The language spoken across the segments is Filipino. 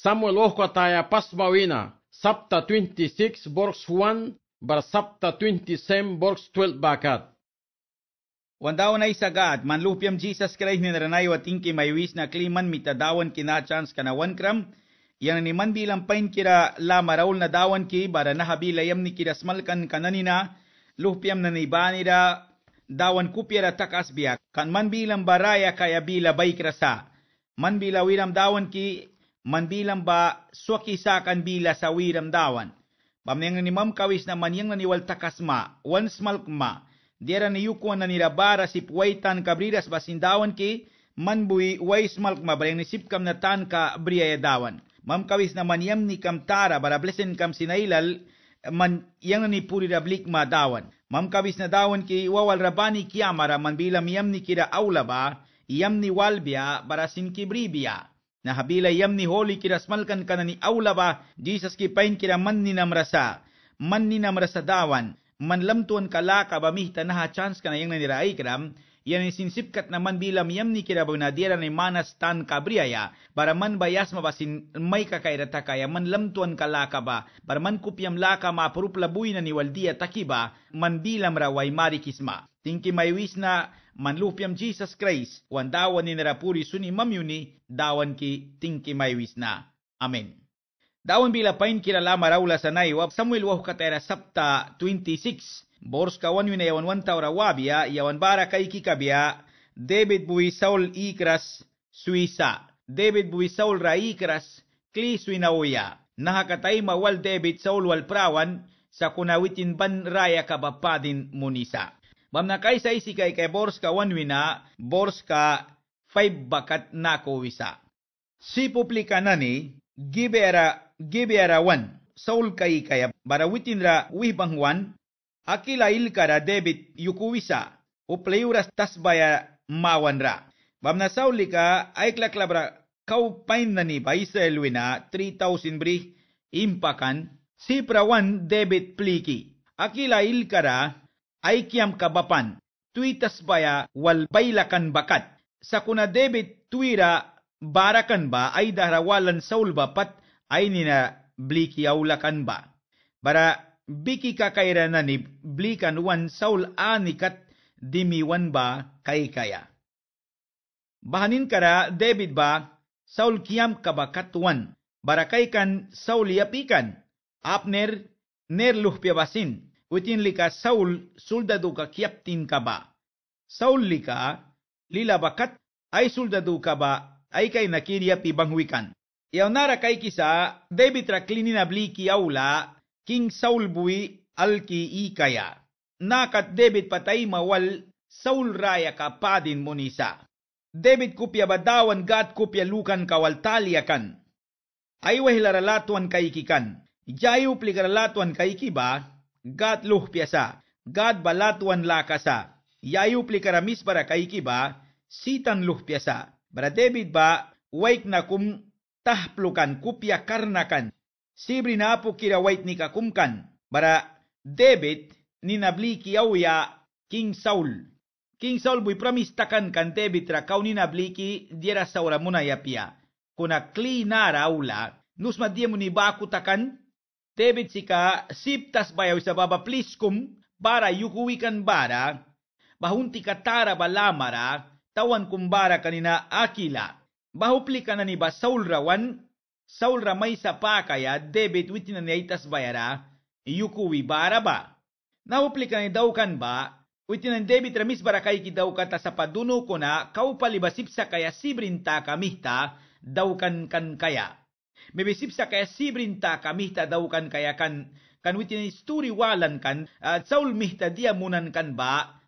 Samuel ohkataya pasmawina, Sapta 26 borgs 1, bar Sapta 27 borgs 12 bakat. Wandaw na isagat, manlupiam Jesus Christ ni naranay wa tingki may wis na kliman mitadawan kina chance kana one kram, yang ni man bilang pain kira la maraul na dawan ki bara nahabila yam ni kira smalkan kananina, lupiam na. Ni banira dawan kupira takas biak, kan man bilang baraya kaya bila baik rasa, man bila wiram dawan ki, man bilang ba swaki sakan bila sa wiram dawan. Pamniyang ni mam kawis na man yang naniwal takas ma, one smalk ma, Diara ni yukuan na nirabara si puwaitan kabridas basindawan ki, man bui wais malk mabalang ni sipkam na tan ka briyaya dawan. Mam kawis na man yam ni kam tara bara blesen kam sinailal, man yang ni puri rablik ma dawan. Mam kawis na dawan ki wawal rabani kiamara man bilam yam ni kira aula ba, yam ni walbia bara sin kibribia. na habila yamni holy kira smalkan kana ni aula ba Jesus ki pain kira manni namrasa man namrasa dawan. Man lam tuan kala ka ba mi chance kana yang na nirai kram yan ni sinsipkat na man bilam yam ni kira ba nadira ni manas tan kabriaya para ya. man bayas ma basin mai ka kaira ta ya. man lam tuan kala ka ba. Para man kupiam laka ma purup labuina ni waldia takiba man bilam rawai mari kisma. Tingki mai wisna na man lupiam Jesus Christ wan dawan ni narapuri suni mamyuni dawan ki tingki may wis na amen Dawan bila pain kira lama raula sanay wab Samuel wahu katera sapta 26. Bors kawan wina yawan wanta wabia yawan bara kay kikabia David bui Saul ikras Suisa. David bui Saul ra ikras kli suinauya. Nahakatay mawal David Saul wal prawan sa kunawitin ban raya kabapadin munisa. Bam na kay kay kay Bors kawan wina Bors ka five bakat nako wisa. Si publika nani gibera gibera wan Saul kay kaya barawitin ra wihbangwan akila ilkara David yukuwisa upleuras tasbaya mawan ra bamna Saul ka ay klaklabra kau pain na ni ba Israel wina 3,000 bri impakan si prawan David pliki akila ilkara ay kiam kabapan tuitas baya wal baylakan bakat sa kuna David tuira barakan ba ay darawalan Saul ba pat ay nina bliki aulakan ba. Bara biki kakaira na ni blikan wan Saul anikat dimiwan ba kay kaya. Bahanin kara David ba Saul kiyam kabakatuan barakay kan Saul yapikan Abner nerluh piabasin utin lika Saul soldado ka kiaptin ka ba. Saul lika lila bakat ay soldado ka ba ay kay nakiriya pibangwikan. Yaw nara kay kisa, David raklini na bliki aula, King Saul bui alki ikaya. Nakat David patay mawal Saul raya ka padin munisa. David kupya badawan gat kupya lukan kawal taliakan. Ay wahilaralatuan kay kikan. Jayu plikaralatuan kay kiba, gat luh piasa. Gat balatuan lakasa. Yayu plikaramis para kay kiba, sitan luh piasa. Bara David ba, wait na kum tahplukan kupya karnakan. Sibri na po kira wait ni kakumkan. Bara David ni nabli kiyawya King Saul. King Saul buy promise takan kan David ra kau ni nabli ki diera saura muna yapia. Kuna kli na raula, nus madya mo ni baku takan, David sika siptas bayaw sa baba please kum, bara yukuwikan bara, bahunti katara balamara, tawan kumbara kanina akila bahupli ka na ni ba Saul rawan, Saul ramay sa pakaya, David witin na niyaitas bayara, yukuwi bara ba? Nahupli ka ni daw kan ba, witin ang David ramis barakay ki daw kata sa paduno ko na, kau palibasip sa kaya sibrinta kamihta, daw kan kan kaya. Maybe sip sa kaya sibrin kamihta daw kan kaya kan kan witi ni walan kan ah, at saul mihta dia munan kan ba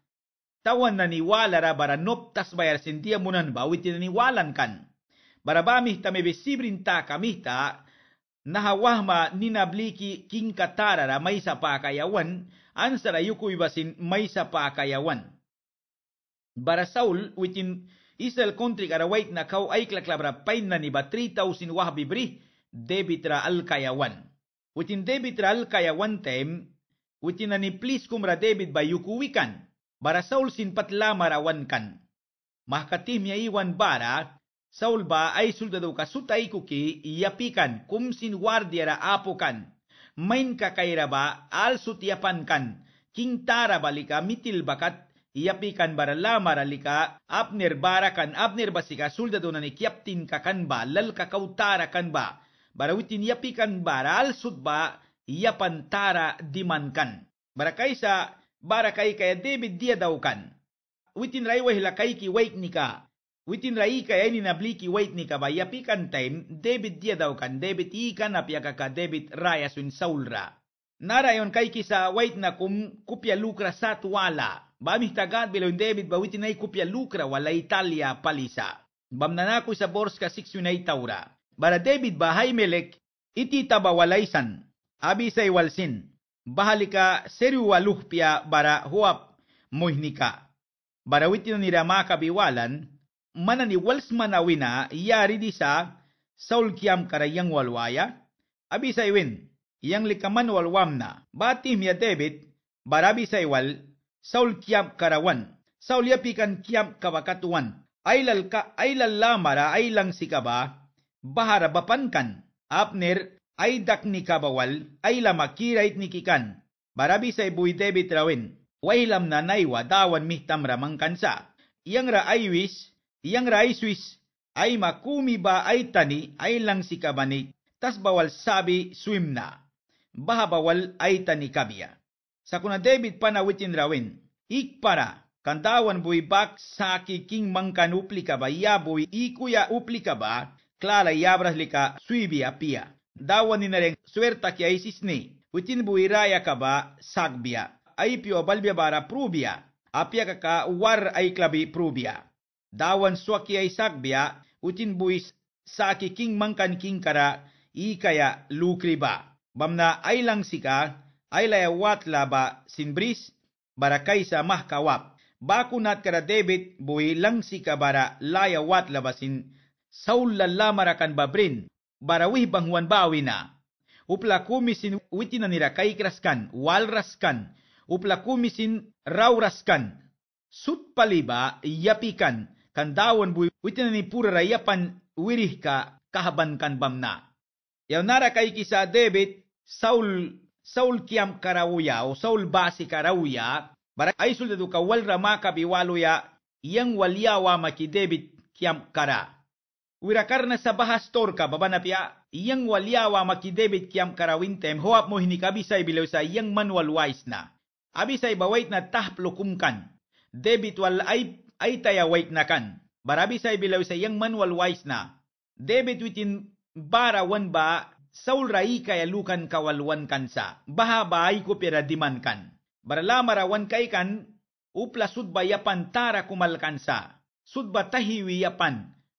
tawan na ni wala ra bara nop bayar sin dia munan ba witi ni walan kan. Bara ba mihta maybe kamihta naha wahma nina bliki king katara ra may sa pakayawan ansara yuku ibasin may sa pakayawan. Bara saul witi Israel country kara wait na kau aik laklabra pain na ni ba 3,000 wahbi bri debitra al kayawan. Witin debitra al kayawan tem, witin na ni please kumra debit ba yukuwikan, bara saul sin patla marawan kan. Mahkatih miya iwan bara, saul ba ay suldado kasutay kuki iyapikan kum sin wardiya ra apokan. Main ka kaira ba al sutiapan kan, king balika mitil bakat iyapikan bara lamar alika abner barakan abner basika suldado na ni kiaptin kakan ba lal kakautara kan ba. Barawiti yapikan baral sudba yapan tara dimankan. Barakay sa barakay kaya David dia daukan. Witin rai wahilakay ki wait ni ka. Witin rai kaya ninabli ki wait ni ka ba yapikan time David dia daukan. David piyaka ka David raya sun saulra. Narayon kay kisa wait na kum kupya lukra sat wala. Bamihtagat debit David bawitin ay kupya lukra wala Italia palisa. Bamnanako sa Borska 6 taura. Bara David ba hay melek iti taba walaysan. Abi say walsin. Bahalika seru waluhpya bara huap muhnika. Bara witin ni Rama kabiwalan, mana ni wals manawina yari di sa Saul kiam karayang walwaya abi sa iwin yang likaman walwam na batim ya David barabi sa iwal Saul kiam karawan Saul yapikan kiam kabakatuan ailal ka ailal lamara ailang sikaba bahara bapankan apner ay dak ni kabawal ay lamakirait ni kikan. Barabi sa ibuy David rawin wailam na naiwa dawan mihtam ramang kansa. Yang ra aywis Iyang rai Swiss ay makumi ba ay tani ay lang si kabani. Tas bawal sabi swim na. Baha bawal ay tani kabya. Sa kuna David panawitin rawin, ik para. Kantawan buy bak sa king mangkan upli ka ba ya buy ikuya upli ka ba Clara yabras lika suibi apia. Dawa ni nareng suerta ki aisis ni. Utin buira yakaba sagbia. Aipio balbia bara prubia. Apia kaka war aiklabi prubia. Dawan suaki ay sagbia. Utin buis saki king mangkan king kara ikaya lukriba. Bamna ailang sika ailaya watla ba sinbris bara kaisa mahkawap. Bakunat kara David buwi lang sika bara laya watla ba sin saul lalamarakan babrin, barawih bangwan bawi na. Upla kumisin witina nira kay kraskan, walraskan, upla kumisin rawraskan, sut paliba yapikan, kandawan bui witin ni pura rayapan wirih ka kahaban kan bamna. Yaw nara kay kisa David, Saul, Saul kiam karawuya o Saul basi karawuya, bara ay suldado ka wal rama ka biwaluya, iyang walyawa maki David kiam kara. Wira karna sabahas torka babana pia yang waliawa makidebit kiam karawintem hoap mo hini kabisay bilaw sa yang manual wise na. Abisay bawait na tahplukumkan. Debit wal ay, ay taya wait na kan. Barabisay bilaw sa yang manual wise na. Debit within bara wan ba saul rai kaya lukan kawalwan kan sa. Baha ba ay ko pera diman kan. Baralama rawan kay kan upla sudba tara kumal kan sa. Sudba tahiwi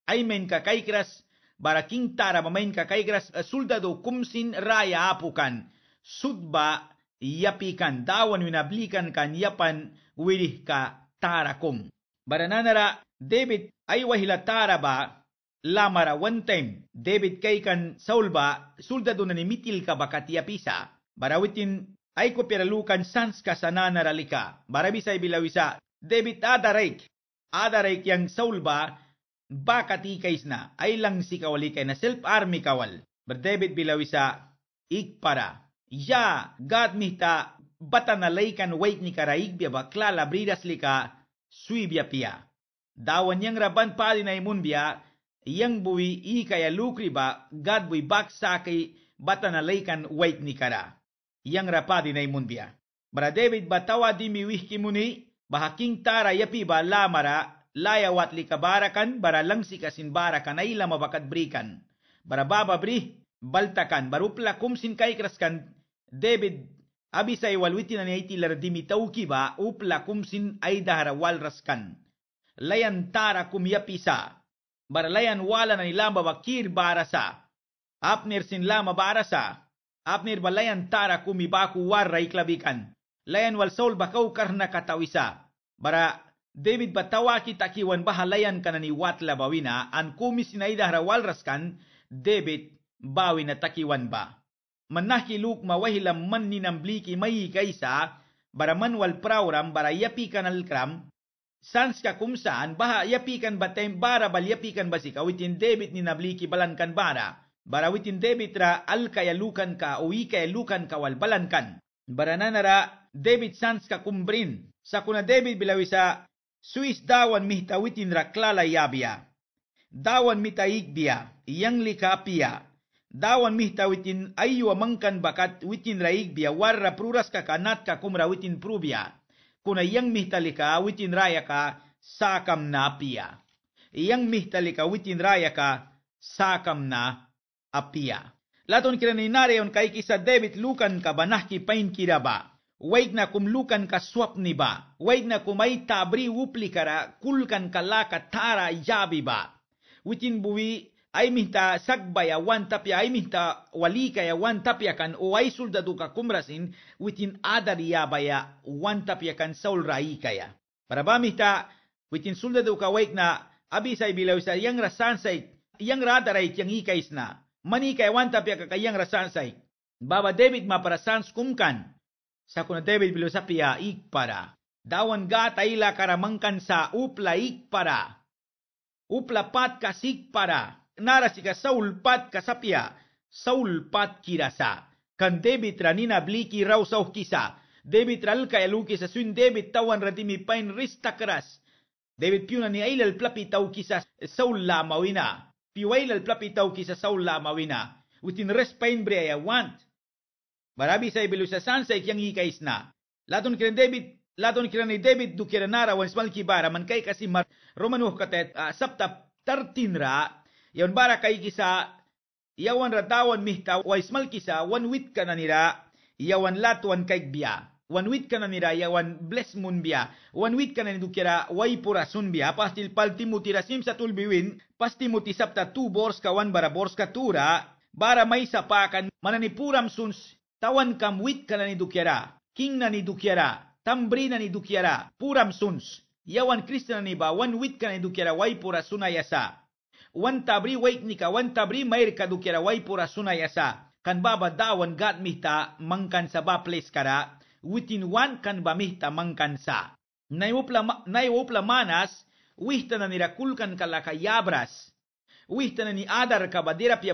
aimen ka kaikras bara kintara mamain ka kaikras eh, soldado kumsin raya apukan. Sudba yapikan dawan una kan yapan wirih ka tarakum bara nanara david aiwahila taraba lamara one time. David kaikan saulba soldado na nimitil ka bakatia pisa. Bara witin ay ko peralukan sans ka sananaralika bara bisa ibilawisa david adaraik adaraik yang saulba bakati kays na ay lang si kawali kay na self-army kawal. Bar David bilawisa, ikpara. Ya, God mihta bata na laykan wait ni karaig biya bakla labridas lika suibya pia. Dawan yang raban pali na imun biya, yang bui i kaya lukri ba, gad bui bak sakay bata na laykan wait ni kara. Yang rapadi na imun biya. Bara David batawa di miwih kimuni, bahaking tara yapi ba lamara, layawat li kabarakan, bara lang si kasin barakan ay lamabakat brikan. Bara baba bri, baltakan, barupla kumsin kay kraskan, David Abi sa iwalwiti na niya itilar dimitaw kiba upla kumsin ay dahara walraskan. Layan tara kumyapisa. Baralayan wala na nilamba bakir barasa. Apnir sin lama barasa. Apnir balayan tara kumibaku waray klabikan. Layan wal saul bakaw karna katawisa. Bara David batawa kita kiwan bahalayan ka na ni Watla bawina an kumisin ay dahara walraskan David bawi na takiwan ba manahiluk mawahilam man ninambliki may kaysa baraman wal prawram barayapi kanal kram sans ka kumsaan, baha yapikan ba tem bara bal yapikan ba sika, witin debit ni nabliki balan kan bara. Bara witin debit ra al kaya lukan ka, uwi kaya lukan ka wal balan kan. Bara nanara debit sans ka kumbrin. Sa kuna debit bilawi Suis dawan mihitawitin raklala yabia. Dawan mitaigbia, iyang likapia. Dawan mihitawitin ayu amangkan bakat witin raigbia warra pruras kakanat kanat ka kumra witin prubia. Kuna iyang mihitalika witin raya ka sakam na apia. Iyang mihitalika witin raya ka sakam na apia. Laton kira ni nare yon David Lukan ka banahki pain kiraba. ba. Wait na kumlukan ka swap ni ba? Wait na kumay tabri wupli kara kulkan ka laka tara yabi ba? Witin buwi ay minta sagbaya wan tapya ay minta wali kaya wan tapya kan o ay soldado ka kumrasin witin adar yabaya ya wan tapya kan saul rai kaya. Para ba minta witin soldado ka wait na abisay bilaw sa yang rasansay yang radaray ya yang ikais na manikay wan tapya ka kayang rasansay. Baba David maparasans kumkan. Sa kuna David piya ik para. Dawan ga tayla karamangkan sa upla ik para. Upla pat kasik para nara sika Saul pat kasapia, Saul pat kirasa. Kan David ranina bliki raw sa kisa. David ral kaya luki sa swin David tawan ratimi pain rista keras. David piuna ni ailal plapi tau kisa Saul la mawina. Piwailal plapi tau kisa Saul la mawina. Utin res pain brea want. Barabi sa ibilu sa ikyang ikais na. Laton kira David laton kira ni David du kira nara wan smal kibara man kay kasi mar Romanuh katet uh, sapta tartinra Yawan bara kay kisa, yawan ratawan mihta, wa ismal kisa, one wit ka na nira, latuan kay biya. One wit ka na nira, yawan bless mun biya. One wit ka na nidukira, way pura sun biya. Pastil pal timuti rasim sa tulbiwin, pas timuti sapta tu bors ka wan bara bors ka tura, bara may sapakan, mananipuram suns, Tawan kamwit ka ni Dukyara. King na ni Dukyara. Tambri na ni Dukyara. Puram suns. Yawan Kristina ni ba? Wan wit kana ni Dukyara. Way pura sunayasa. Wan tabri wait ni ka. Wan tabri mayir ka Dukyara. Way pura sunayasa. Kan baba dawan gat mihta mangkan sa ba place kara. Witin wan kan ba mihta mangkan sa. Naiwopla ma manas. Wihta na nirakulkan kalaka yabras. Wihta na ni adar ka ba? Dira pia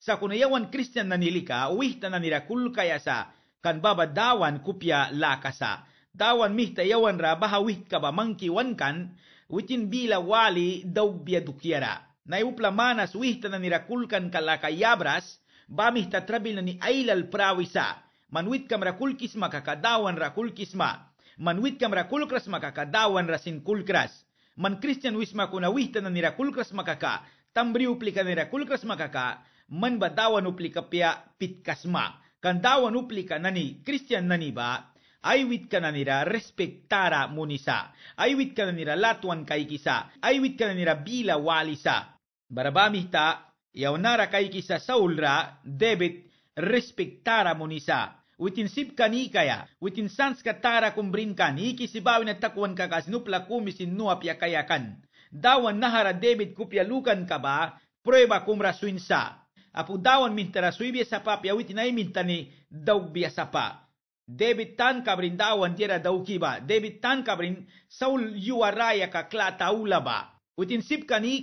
sa kunayawan Kristian nanilika, wihta na nirakul kaya sa kan baba dawan kupya lakasa. Dawan mihta yawan ra baha wiht ka ba mangki wankan, witin bila wali daw biyadukyara. Na iupla manas wihta na nirakulkan kalakayabras, ba mihta trabil na ni ailal prawisa. Manwit kam rakulkis makakadawan rakulkis ma. Manwit kam rakulkras makakadawan rasin kulkras. Man Christian wisma kuna wihta na nirakulkras makaka, tambriu plika nirakulkras makaka, Man badawan uplika pia pitkasma. Kandawan uplika nani Christian nani ba Aywit ka na nira respektara munisa. Aywit ka na nira latuan kay kisa. Aywit ka na nira bila walisa. Barabamita, yawnara kay kisa saulra, debit respektara munisa. Witin sip kani kaya, witin sans katara kumbrin kan, ikisibawin at takwan ka kasinupla kumisin nuap ya kayakan. Dawan nahara debit kupya lukan ka ba, prueba kumra suinsa. apudawan minta rasui bia sapa pia witi nai minta ni dau bia sapa. David tan kabrin dawan diera daukiba. David tan kabrin saul yuwa raya ka klata ula ba. Utin sipka ni.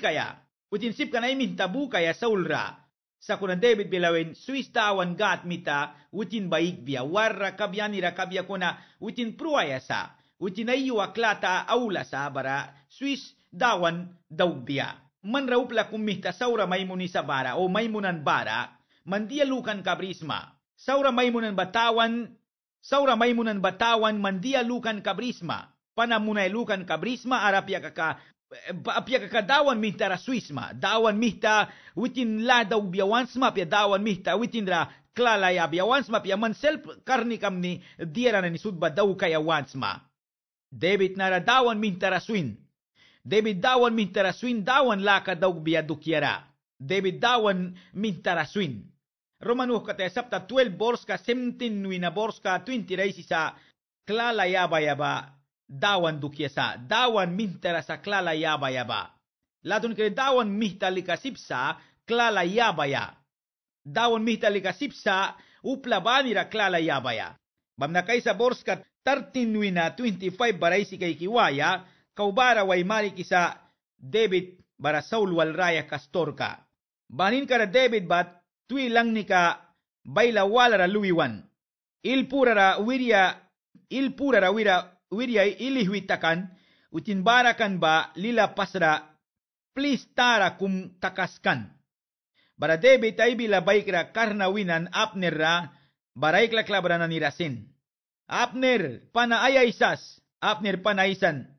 Utin sipka nai minta bu kaya saul ra. Sakuna David bilawin suis dawan gat mita utin baik bia. Warra kabiani ra kabia kona utin pruaya sa. Utin ayu klata aula sa bara suis dawan daubia. Biya. Man raupla kumihta saura maymuni sa bara o maymunan bara, mandia lukan kabrisma. Saura maymunan batawan Saura maymunan batawan mandia lukan kabrisma. Panamunay lukan kabrisma arapya kaka apya kaka dawan mihta ra Swisma. Dawan mihta witin la daw biyawansma pya dawan mihta witin ra klala ya biyawansma pya man self karni kamni diara na ni sudba daw kaya wansma. David nara dawan mihta ra swin. David dawan laka daw biya dukyara. David dawan mihta ra swin. Romanuh kata sabta 12 borska 17 na borska 20 raisi sa klala yaba yaba dawan dukiasa dawan mintera sa klala yaba yaba latun kre dawan mihta lika sipsa klala yaba ya dawan mihta lika sipsa upla banira klala yaba ya Bam na kay sa borskat 13 wina 25 baray si kay kiwaya, kaubara way mari kisa David bara Saul wal raya kastor ka. Banin ka David bat tui lang ni ka baila wala ra luwiwan. Il pura ra wirya il pura ra wira wirya ilihwitakan utin barakan ba lila pasra please tara kum takaskan. Bara David ay bila baikra karnawinan apner ra baray klaklabra na nirasin. Apner panaayasas, apner panaisan.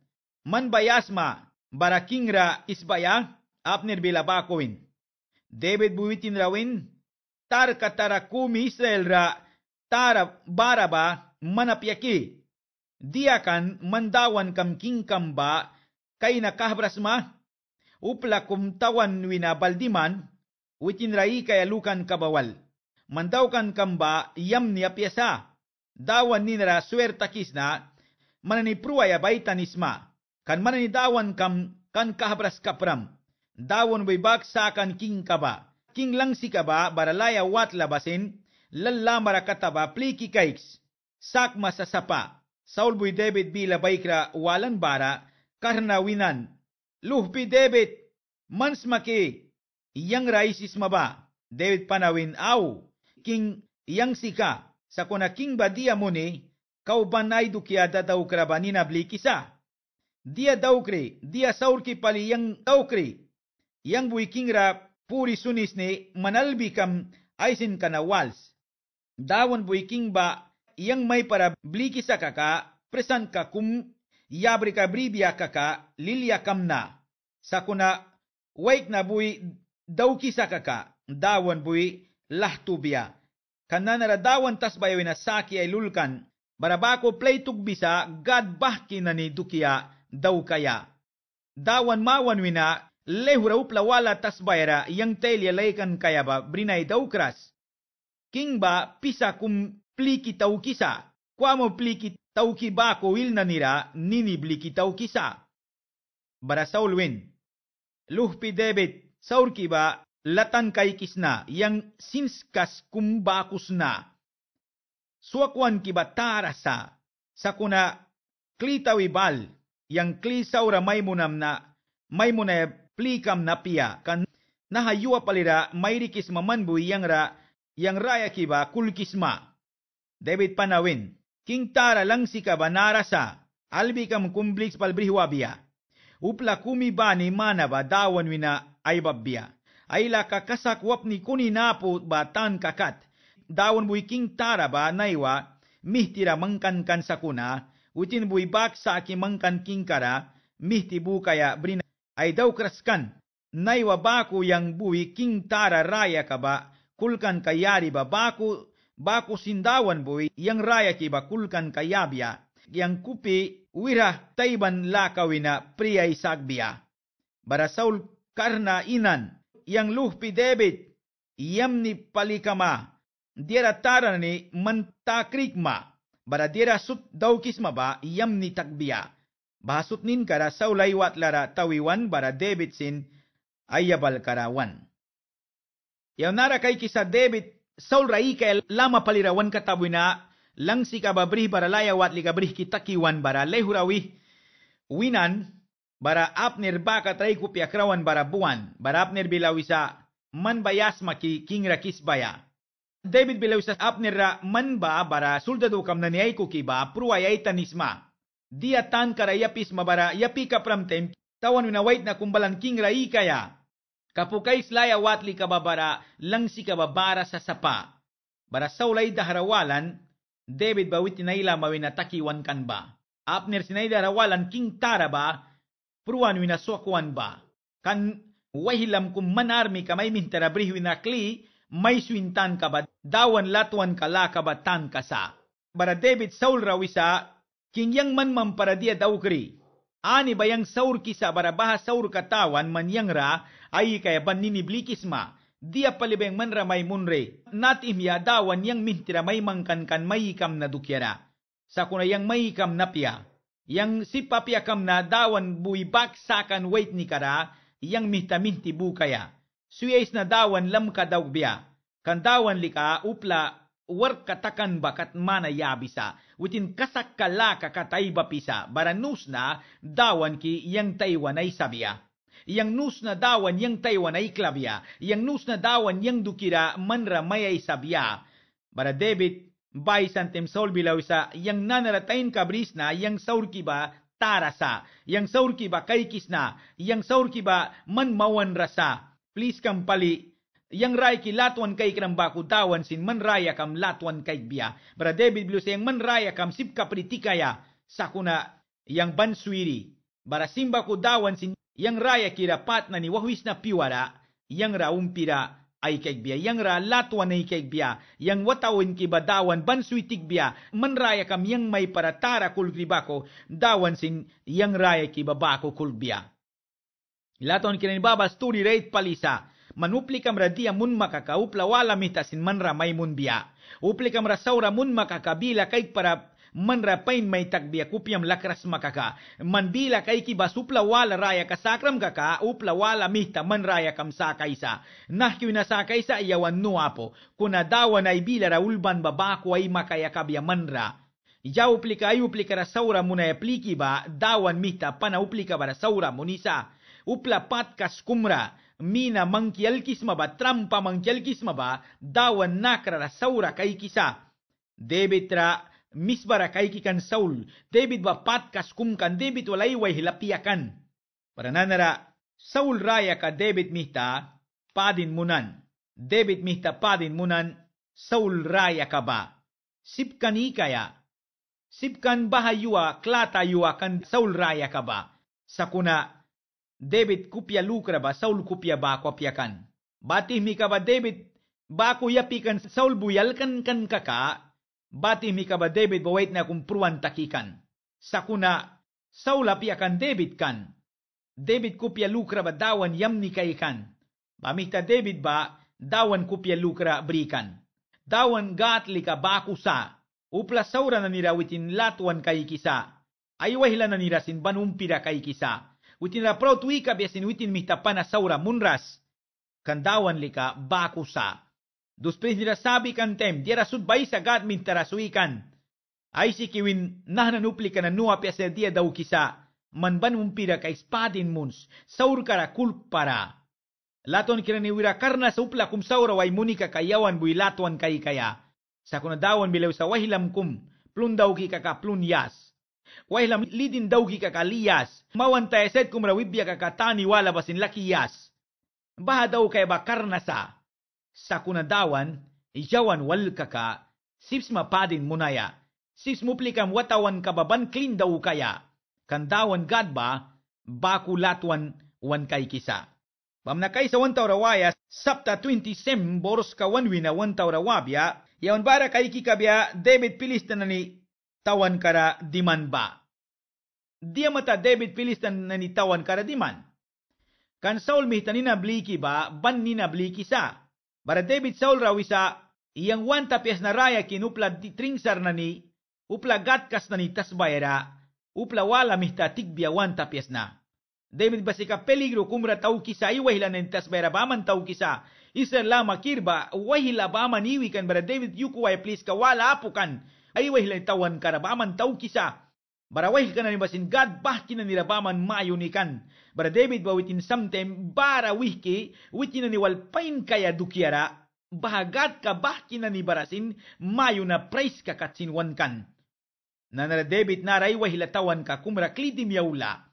Apner bila bakuin. David buwitin rawin, tar katara kumi Israel ra, tara baraba manapyaki. Diakan mandawan kam kingkam ba, kay nakahbras ma, upla kum tawan wina baldiman, witin rai kaya lukan kabawal mandaukan kamba yam ni apyasa. Dawan ni nara kisna, manani pruaya baitan isma. Kan manani dawan kam kan kahabras kapram. Dawan bay baksakan king kaba. King lang si kaba baralaya wat labasin, lalla marakataba pliki kaiks. Sak masasapa. Saul boy David bila baikra walan bara, karna winan. Luhpi David, mans maki, yang raisis maba. David panawin aw, king yang sika sa kuna king badia muni kau banay dukia dadaw krabani na blikisa. Dia daukri, dia saurki pali yang daukri. Yang bui king ra puri sunis ni manalbi kam aisin kana wals. Dawan bui king ba yang may para blikisa kaka presan ka kum yabri ka bribia kaka lilya kamna. Sa kuna waik na bui daw kisa kaka dawan bui lahtubia kanana dawan tas bayo na saki ay lulkan, barabako playtug bisa, gad bahki na ni dukia daw kaya. Dawan mawan wina, lehura upla wala tas bayara, yang telya laykan kaya ba, brinay daw kras. King ba, pisa kum pliki tau kisa, kwa mo pliki tau ki bako wil na nira, nini bliki tau kisa. Bara Saul win. Luhpi David, saur ki ba, latan kay kisna, yang sinskas kumbakus na. Suakwan kibatara sa, sa kuna klitawi bal, yang klisaura may munam na, may muna plikam na piya, kan nahayua palira mayrikis mamanbu yang ra, yang raya kiba kulkisma. David Panawin, king tara lang si kabanara sa, albi kam kumbliks palbrihwabia. Upla kumi bani manaba dawan wina ay babbiya aila kakasakwap ni kuni napo batan kakat. Dawon bui king tara ba naiwa, mihtira mangkan kan sakuna, Utin bui bak sa aki mangkan kingkara, mihti bukaya brina. Ay kraskan, naiwa baku yang bui king tara raya kaba, kulkan kayari ba baku, baku sindawan bui yang raya ki kulkan kayabia, yang kupi wirah taiban lakawina priya isagbia. Bara saul karna inan, yang luhpi debit, yamni palikama, diera tarani mantakrikma. Bara dira sut daukisma ba, iyam ni takbiya. Bahasut nin kara saulay wat lara tawiwan bara David sin ayabal karawan. Yaw nara kay kisa David, Saul rai kay lama palirawan katabwina, lang si kababrih bara layawat li kabrih kitakiwan bara lehurawi, winan, bara apner baka tray ku piakrawan bara buwan, bara apner bilawisa man bayas maki kingra kisbaya. David bilawisa apner ra man ba bara suldado kam na niyay kukiba pruayay tanisma. Dia tan karayapis mabara yapi kapramtem tawan na wait na kumbalan kingra ikaya. Kapukay slaya watli kababara lang si kababara sa sapa. Bara saulay daharawalan, David bawit tinayla mawin na takiwan kan ba. Apner sinay daharawalan king tara ba, pruan wina sokwan ba. Kan wahilam kum manarmi ka may minterabrih wina kli, may swintan ka ba, dawan latuan ka la ka ba tan ka sa. Bara David Saul rawisa, kingyang man man para dia daw kri. Ani bayang saur kisa bara baha saur katawan man yang ra, ay kaya ban niniblikis ma. Dia palibeng man ramay munre, natim ya dawan yang mintira may mangkan kan mayikam na dukyara. Sa kuna yang mayikam na piya, yang si papiakam na dawan bui baksakan wait ni kara, yang mihtaminti bukaya. Suyais na dawan lam ka daw biya. Kan dawan lika upla war katakan bakat mana yabisa, witin kasak kala kakatay bapisa, baranus na dawan ki yang Taiwan ay sabiya. Yang nus na dawan yang Taiwan ay klabya, yang nus na dawan yang dukira manra mayay sabiya. Bara David, bay santem sol bilaw sa yang nanaratain kabris na yang saur kiba tarasa, yang saur kiba kaikis na, yang saur kiba man mawan rasa. Please kampali yang ray ki latwan kay kinang baku tawan sin man raya kam latwan kay biya. Bara David Blues yang man raya kam sip kapritikaya sakuna yang banswiri. Bara simba ku dawan sin yang raya kira pat na ni wahwis na piwara yang ra umpira ay kay biya. Yang ra latwan ay kay biya. Yang watawin ki ba dawan banswitik biya. Man raya kam yang may para tara kulgribako dawan sin yang raya ki babako Laton kinin baba studi rate palisa. Manupli kam radia mun makaka upla wala mita sin manra may mun biya. Upli mun makaka bila kaik para manra pain may takbiya kupiam lakras makaka. Man bila kaiki bas upla wala raya kasakram kaka upla wala mihta man raya kam sakaisa. Nahkiw na sakaisa iyawan nuapo. Kuna dawa na ibila ra ulban babaku ay makaya kabia manra. Ija uplika ay uplika rasaura muna ya pliki ba dawan mita pana uplika bara rasaura munisa uplapat kas kumra mina mangkialkis ba, trampa mangkialkis ba, dawan nakra ra saura kai kisa debitra misbara kai kikan saul. Debit ba pat kas kum kan debit walai wai hilapiakan. Parananara saul raya ka debit mihta padin munan. Debit mihta padin munan saul raya ka ba. Sipkan ikaya. Sipkan bahayua klata yua kan saul raya ka ba. Sakuna David kupia lukra ba Saul kupia ba ku. Kan. Batih mika ba David ba ku yapikan Saul buyalkan kan kaka. Batih mika ba David ba wait na kumpruan takikan. Sakuna Saul apiakan David kan. David kupia lukra ba dawan yam ikan. Ba David ba dawan kupia lukra berikan. Dawan gatlika ba ku sa. Upla saura na nirawitin latuan kaikisa. Aywahila na nirasin banumpira kai kisa witin la pro tuika biasin witin mitapana saura munras kandawan lika bakusa. Duspres nila sabi kantem, diara sudbay sa gad min tarasuikan. Ay si kiwin nahananupli ka na nuwa piasa dia daw kisa, manban umpira ka ispadin muns, saur kara kulpara. Laton kira ni wira karna sa upla kum saura way munika kayawan buy latuan kay kaya. Sa kunadawan bilaw sa wahilam kum, plun daw ki kaka plun yas Wailam lidin daw gi kakaliyas. Mawan tayo set kumrawibya kakatani wala basin lakiyas. Baha daw kay bakarna sa. Sa kunadawan, iyawan wal kaka, sips mapadin munaya. Sips muplikam watawan kababan clean daw kaya. Kandawan gad ba, baku latwan wan kay kisa. Pamnakay sa wan tawrawaya, sapta 20 sem boros ka wanwi na wan tawrawabya, yawan bara kay kikabya, David pilis na ni tawan kara diman ba. Dia mata David Pilistan na ni kara diman. Kan Saul mihta ni nabliki ba, ban ni nabliki sa. Bara David Saul raw isa, iyang wan tapias na raya kinupla tringsar na ni, upla gatkas na ni tasbayra, upla wala mihta tigbia wan tapias na. David basika peligro kumra tau kisa iwahila ng tasbayra baman tau kisa, isa lama kirba, wahila baman iwi kan bara David yukuway please ka wala apukan, ay wahil tawan karabaman tau kisa. Barawahil ka na ni basin God bahki na nirabaman mayunikan. Bara David ba witin sometime bara wihki witin na ni walpain kaya dukiara. Bahagat ka bahki na ni barasin mayo na praise ka katsinwan kan. Nanara David naray wahilatawan ka kumra klidim yaula.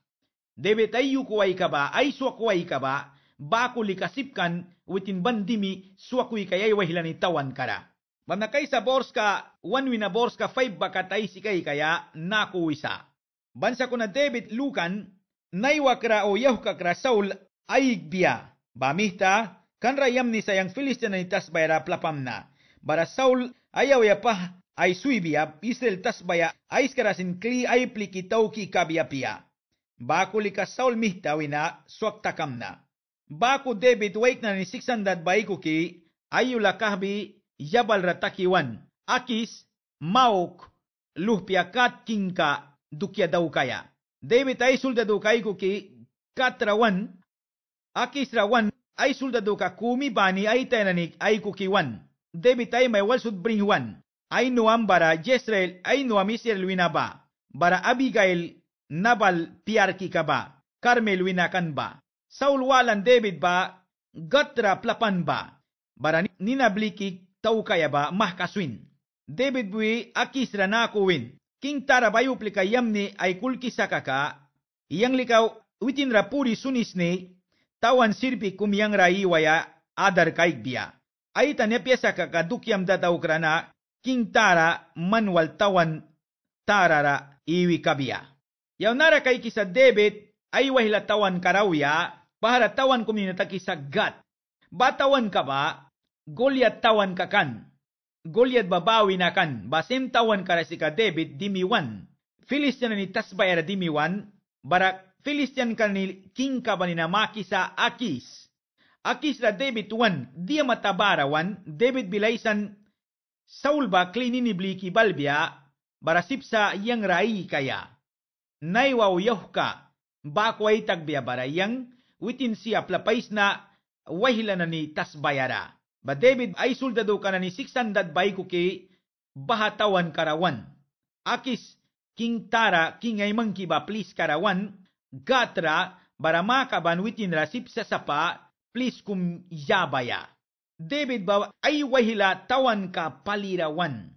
David ay yukuway ka ba, ay swakuway ka ba, bako likasipkan witin bandimi swakuy kayay wahilan tawan kara. Manakay sa Borska, one win na Borska, five bakatay si kay kaya nakuwisa. Bansa ko na David Lukan, naywakra o yahukakra Saul aigbiya. Bamihta, kanrayam ni sayang Filistin ni tasbayra plapam na. Bara Saul ayaw ya pa ay suibiya, Israel tasbaya ay skarasin kli ay plikitaw ki kabiapia. Bako lika Saul mihta wina swaktakam na. Bako David wake na ni 600 baiko ki ayo lakahbi yabal ratakiwan, akis, maok, luhpiakat kingka, dukya daw kaya. David ay suldado kay kuki, katrawan, akis rawan, ay suldado ka kumi bani ay tenanik. David ay may walsud bringwan. Ay nuam bara Jezreel ay nuam Israel winaba. Bara Abigail nabal piarki ka ba? Carmel winakan ba? Saul walan David ba? Gatra plapan ba? Bara ninabliki tau kaya ba mah kaswin. David bui akis rana kuwin. King tara bayu plika yamni ay kulki sakaka. Yang likaw witin rapuri sunis ni tawan sirpi kum yang rai waya adar kaik biya. Aita ne nepya sakaka dukyam data ukrana king tara manwal tawan tarara iwi kabia. Yaw nara kay kisa David ay wahila tawan karawya bahara tawan kumina takisa gat. Batawan ka ba Goliath tawan ka kan. Goliath babawi na kan. Basim tawan ka si ka David dimiwan. Philistine ni tasbayara dimiwan. Barak Philistine ka ni king ka ba ni namaki sa Akis. Akis la David wan, dia matabarawan, David bilaysan Saul ba klini ni bliki balbia, barasip sa yang rai kaya. Naiwaw yaw ka, bako ay tagbia barayang, witin siya plapais na wahila na ni tasbayara. Ba David ay suldado ka na ni 600 bayko ki bahatawan karawan. Akis king tara king ay mangkiba please karawan gatra barama kaban witin rasip sa sapa please kum yabaya. David ba ay wahila tawan ka palirawan.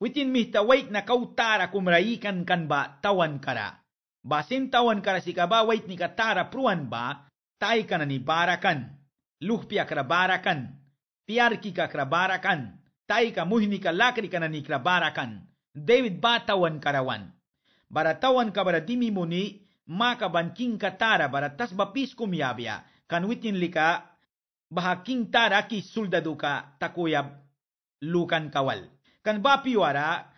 Witin mi tawait na kautara kumraikan kan ba tawan kara. Basin tawan kara si kabawait ni katara pruan ba, tay ka na ni barakan. Luhpia kra barakan. piarki ka barakan, tai ka muhni ka lakri ka nani krabarakan, David batawan karawan. baratawan ka bara dimi muni, ma ka ban king ka tara bara tas ba pisku kan witin lika, baha king tara ki suldaduka takoyab takoya lukan kawal. Kan bapiwara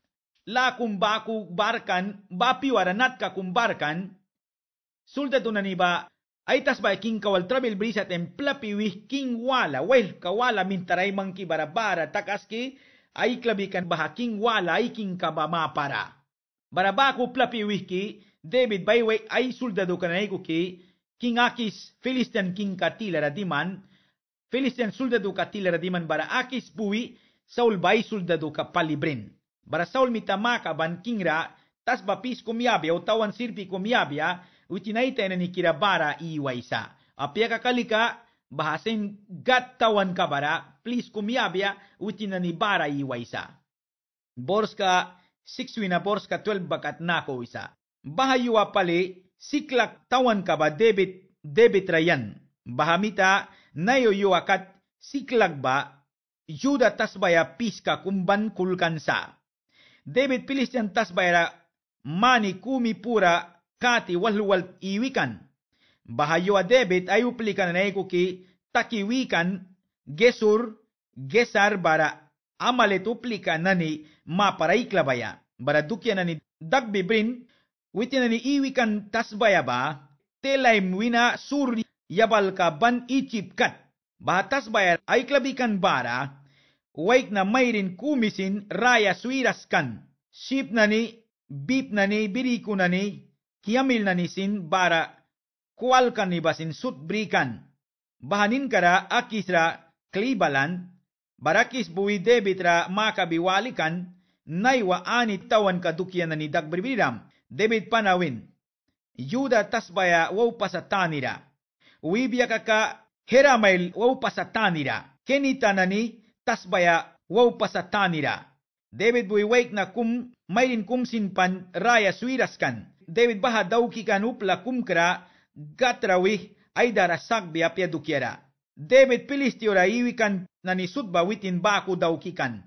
la kumbaku barkan, ba piwara natka kumbarkan, suldadu ni ba, king kawal travel brisat em plapiwih king wala, well kawala mintaray mangki barabara takaski, ay klabikan baha king wala ay king kabamapara. Barabaku plapiwih ki, David bayway ay suldado ka na ki, king akis Philistine king katila radiman, Philistine soldado ka tila radiman bara akis buwi, Saul bay soldado ka palibrin. Bara Saul mitamaka ban kingra, tas bapis kumyabya o tawan sirpi kumyabya, utinaita na ni kirabara iwaisa. Apya kakalika, bahasin gat tawan ka bara, please kumyabya, utina ni bara iwaisa. Borska 6 wina borska 12 bakat nako isa. Bahayuwa pali, siklak tawan ka ba debit, debit rayan. Bahamita, nayo yuakat siklag ba Yuda tasbaya piska kumban kulkansa. David Philistine tasbayara mani kumi pura kati walwal iwikan. Bahayo a David ay uplikan na ki takiwikan gesur gesar bara amalet uplika nani maparaiklabaya. Bara dukya nani dagbibrin witin nani iwikan tasbaya ba telaim wina sur yabal ka ban ichip kat batas bayar ay klabikan bara, waik na mayrin kumisin raya suiraskan, ship na ni, beep na ni, biriku na ni, kiamil na nisin bara kualkan ni basin sutbrikan. Bahanin kara akisra klibalan, barakis buwi debitra makabiwalikan, naiwa ani tawan kadukian na ni dagbribiram, debit panawin. Yuda tasbaya waw pasatanira. Wibia kaka heramail waw pasatanira. Kenita na ni tasbaya waw pasatanira. David buwi wake na kum, mayrin kum sinpan raya suiraskan. David baha daw kikan upla kumkra gatrawi ay darasak biya piadukiera. David pilistiora iwikan na ni sudba witin baku daw kikan.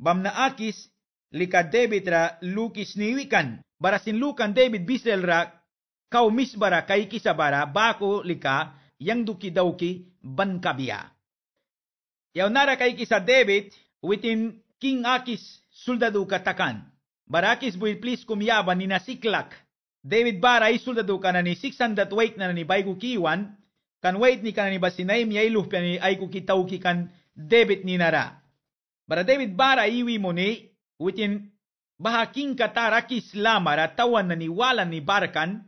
Bam na akis lika David ra lukis niwikan. Barasin lukan David bisel ra kau misbara kay kisabara bako lika yang duki dauki ban kabia. Yaw nara kay kisa David within King Akis suldado katakan. Barakis buil please kumyaban ni nasiklak. David bara ay suldado ka na ni 600 weight na ni Baygu Kiwan, kan weight ni ka na ni Basinaim yailuh pa ni Ayku kitaw ki kan David ni nara. Bara David bara iwi mo ni within bahaking katarakis lamara tawan na ni walan ni Barkan,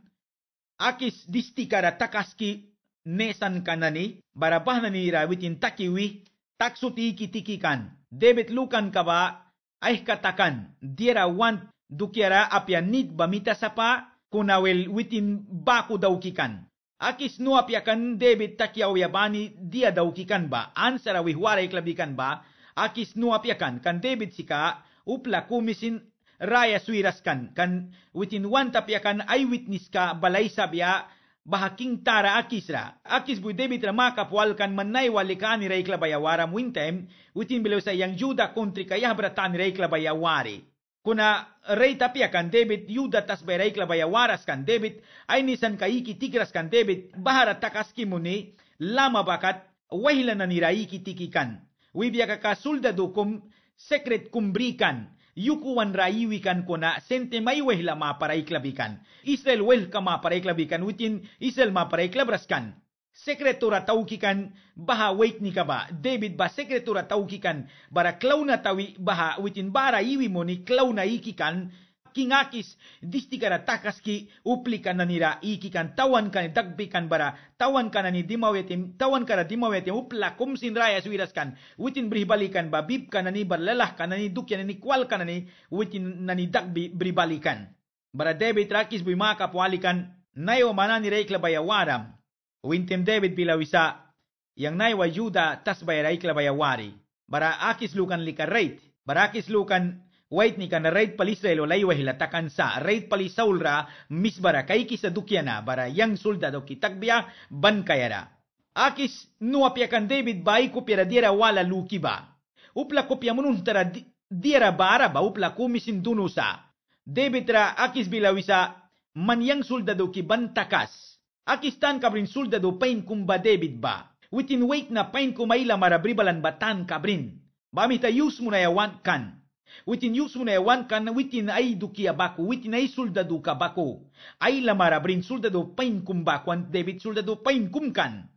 akis distikara takaski nesan kanani barabah na ni rawitin takiwi taksuti kitikikan David lukan ka ba ay katakan dira want dukiara apya nit bamita sapa kunawel witin baku daw kikan. Akis nuapiakan debit David takyaw yabani dia daw kikan ba ansara wihwara iklabikan ba. Akis no apyakan kan debit sika upla kumisin raya suiras kan kan witin ay eyewitness ka balay sabya bahaking tara akis ra. Akis bu debit ra makapwal kan manay walikani ray klabayawara muintem witin bilaw sa yang Juda kontri kaya bratani ray klabayawari. Kuna rey tapia kan David Yuda tas bay ray klabayawaras kan David ay nisan kaiki tigras kan David bahara takaski muni lama bakat wahila na niraiki tikikan. Wibya ka kasulda kum sekret kumbrikan yukuan raiwikan ko na sente may wehla maparaiklabikan. Israel wel ka maparaiklabikan, witin Israel maparaiklabraskan. Sekretura taukikan baha wait ni? David ba sekretura taukikan bara klaw na tawi baha witin bara iwi mo ni na ikikan kingakis distikara takas ki uplikan na nira ikikan. Tawan kan dagbikan bara. Tawan kan ni dimawetim tawan kara dimawetim. Upla kum sin raya suiras kan witin bribalikan ba bib kan ni barlelah kan ni dukyan ni kwal kan ni witin nani dagbi bribalikan bara David rakis bui maka pualikan nayo mana ni reikla bayawaram Wintem David pilawisa, yang naiwa Juda tas bayaray klabayawari. Bara akis lukan lika rate. Bara akis lukan wait ni kan rate pali Israel walay wahilatakan sa rate pali Saulra misbara kay kisa dukyana bara yang soldado kitagbiya ban kayara. Akis nuapya kan David bay kopya diera wala luki ba. Upla kopya munun tara diera bara ba upla kumisin dunusa. David ra akis bilawisa man yang soldado ki bantakas Akistan kabrin sulda do pain kumba debit ba. Witin wait na pain kumaila marabribalan batan kabrin. Bamita yus mo na yawan kan. Witin yus mo na yawan kan witin ay dukia bako. Witin ay soldado ka bako. Ay la marabrin sulda do pain kumba kwan debit sulda do pain kumkan.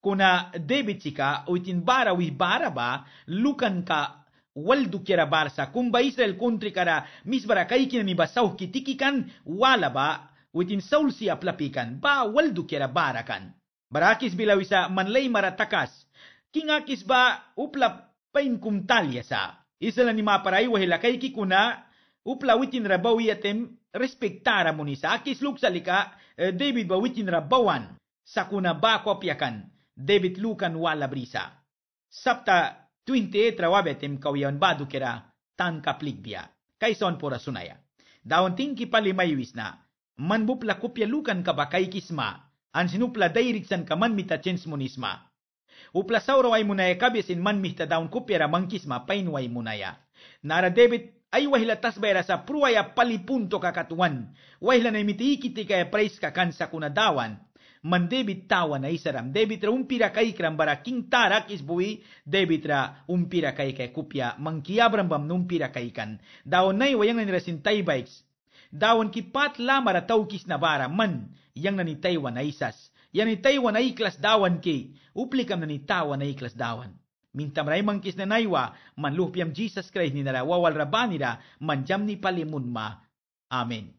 Kuna debit sika witin bara wih bara ba lukan ka waldu kera barsa kumba Israel country kara misbara kaikina mi basaw kitikikan wala ba witin Saul siya plapikan, ba waldo kira barakan. Barakis bilawisa manlay maratakas, kingakis ba upla pain kumtalya sa. Isa lang ni maparay wahila kay kikuna, upla witin rabawi atem respektara mo ni sa akis luk salika, eh, David ba witin rabawan, sa kuna ba kopyakan, David lukan wala brisa. Sapta 28 rawabetem kawiyan badu kira tan kapligbiya. Kayson pora sunaya. Daon tingki palimaywis na, man bupla kopya lukan ka bakai kisma. An sinupla dairiksan ka man mita chens monisma upla sauro ay munaya kabesin man mita daun kopya ra man kisma pain way munaya. Nara debit ay wahila tasbay sa pruaya palipunto ka katuan wahila na imiti ikiti kaya e prais ka kansa kuna dawan. Man debit tawa na isaram debit ra umpira kai kram bara king tarak isbuwi debit ra umpira kai kay e kupya man kiabram bam numpira kay kan daon nay wayang nirasin tay bikes. Dawan ki pat lamar kis na bara man yang nani Taiwan na isas. Yang ni Taiwan na iklas dawan ki, uplikam nani tawa na iklas dawan. Minta maray mangkis na naiwa, man lupiam Jesus Christ ni nara wawal rabanira, man jam ni palimun ma. Amen.